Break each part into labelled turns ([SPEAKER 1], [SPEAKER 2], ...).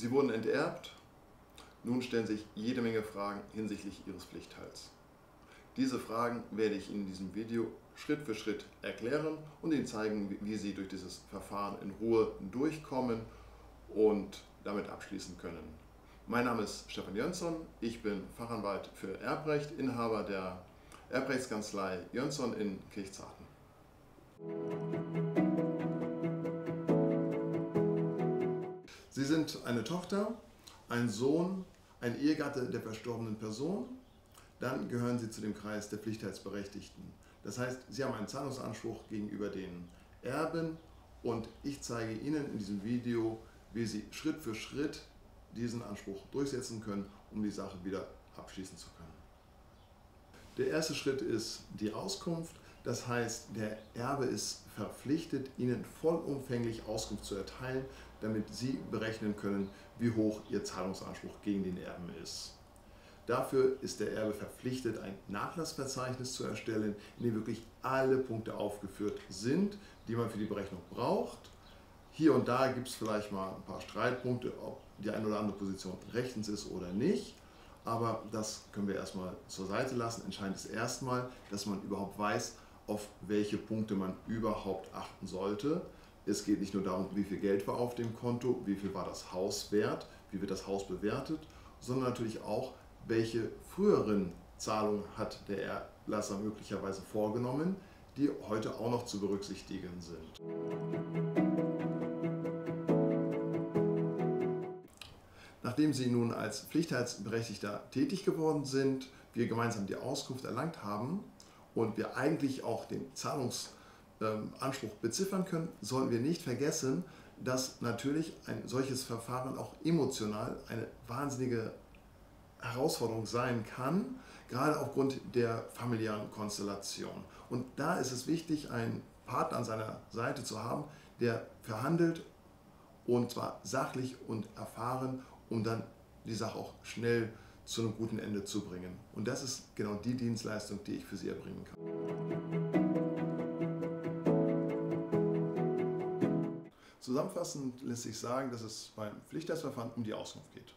[SPEAKER 1] Sie wurden enterbt. Nun stellen sich jede Menge Fragen hinsichtlich Ihres Pflichtteils. Diese Fragen werde ich Ihnen in diesem Video Schritt für Schritt erklären und Ihnen zeigen, wie Sie durch dieses Verfahren in Ruhe durchkommen und damit abschließen können. Mein Name ist Stefan Jönsson, ich bin Fachanwalt für Erbrecht, Inhaber der Erbrechtskanzlei Jönsson in Kirchzarten. Sie sind eine Tochter, ein Sohn, ein Ehegatte der verstorbenen Person. Dann gehören Sie zu dem Kreis der Pflichtheitsberechtigten. Das heißt, Sie haben einen Zahlungsanspruch gegenüber den Erben und ich zeige Ihnen in diesem Video, wie Sie Schritt für Schritt diesen Anspruch durchsetzen können, um die Sache wieder abschließen zu können. Der erste Schritt ist die Auskunft. Das heißt, der Erbe ist verpflichtet, Ihnen vollumfänglich Auskunft zu erteilen, damit Sie berechnen können, wie hoch Ihr Zahlungsanspruch gegen den Erben ist. Dafür ist der Erbe verpflichtet, ein Nachlassverzeichnis zu erstellen, in dem wirklich alle Punkte aufgeführt sind, die man für die Berechnung braucht. Hier und da gibt es vielleicht mal ein paar Streitpunkte, ob die eine oder andere Position rechtens ist oder nicht. Aber das können wir erstmal zur Seite lassen. Entscheidend ist erstmal, dass man überhaupt weiß, auf welche Punkte man überhaupt achten sollte. Es geht nicht nur darum, wie viel Geld war auf dem Konto, wie viel war das Haus wert, wie wird das Haus bewertet, sondern natürlich auch, welche früheren Zahlungen hat der Erlasser möglicherweise vorgenommen, die heute auch noch zu berücksichtigen sind. Nachdem Sie nun als Pflichtheitsberechtigter tätig geworden sind, wir gemeinsam die Auskunft erlangt haben und wir eigentlich auch den Zahlungsanspruch beziffern können, sollen wir nicht vergessen, dass natürlich ein solches Verfahren auch emotional eine wahnsinnige Herausforderung sein kann, gerade aufgrund der familiären Konstellation. Und da ist es wichtig, einen Partner an seiner Seite zu haben, der verhandelt und zwar sachlich und erfahren um dann die Sache auch schnell zu einem guten Ende zu bringen. Und das ist genau die Dienstleistung, die ich für Sie erbringen kann. Zusammenfassend lässt sich sagen, dass es beim Pflichtheitsverfahren um die Auskunft geht.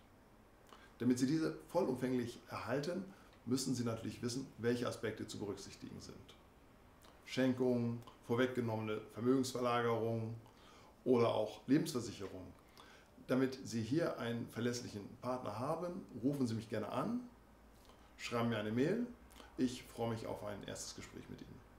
[SPEAKER 1] Damit Sie diese vollumfänglich erhalten, müssen Sie natürlich wissen, welche Aspekte zu berücksichtigen sind. Schenkungen, vorweggenommene Vermögensverlagerungen oder auch Lebensversicherungen damit Sie hier einen verlässlichen Partner haben, rufen Sie mich gerne an, schreiben mir eine Mail. Ich freue mich auf ein erstes Gespräch mit Ihnen.